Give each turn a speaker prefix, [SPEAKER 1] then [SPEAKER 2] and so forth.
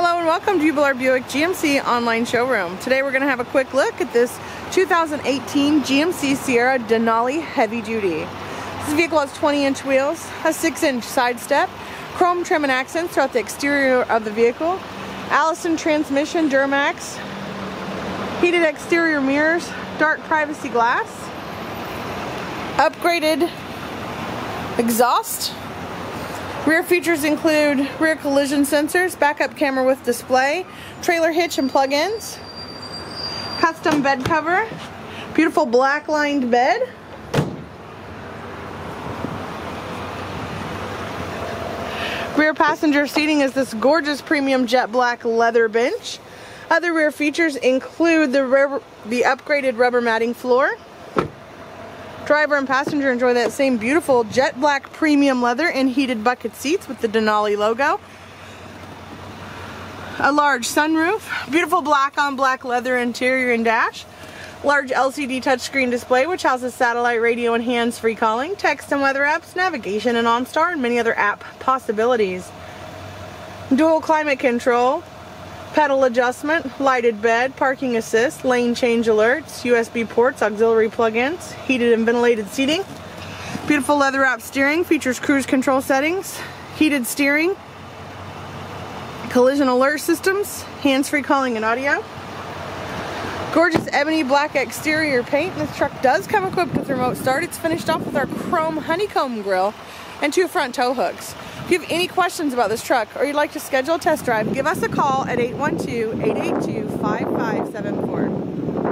[SPEAKER 1] Hello and welcome to Uebelhor Buick GMC online showroom. Today we're going to have a quick look at this 2018 GMC Sierra Denali Heavy Duty. This vehicle has 20 inch wheels, a 6 inch side step, chrome trim and accents throughout the exterior of the vehicle, Allison transmission Duramax, heated exterior mirrors, dark privacy glass, upgraded exhaust, Rear features include rear collision sensors, backup camera with display, trailer hitch and plug-ins, custom bed cover, beautiful black lined bed, Rear passenger seating is this gorgeous premium jet black leather bench. Other rear features include the, the upgraded rubber matting floor, Driver and passenger enjoy that same beautiful jet black premium leather and heated bucket seats with the Denali logo. A large sunroof, beautiful black on black leather interior and dash. Large LCD touchscreen display which houses satellite radio and hands-free calling, text and weather apps, navigation and OnStar, and many other app possibilities. Dual climate control, pedal adjustment, lighted bed, parking assist, lane change alerts, USB ports, auxiliary plug-ins, heated and ventilated seating, beautiful leather wrap steering, features cruise control settings, heated steering, collision alert systems, hands-free calling and audio, gorgeous ebony black exterior paint. This truck does come equipped with remote start. It's finished off with our chrome honeycomb grille and two front tow hooks. If you have any questions about this truck or you'd like to schedule a test drive, give us a call at 812-882-5574.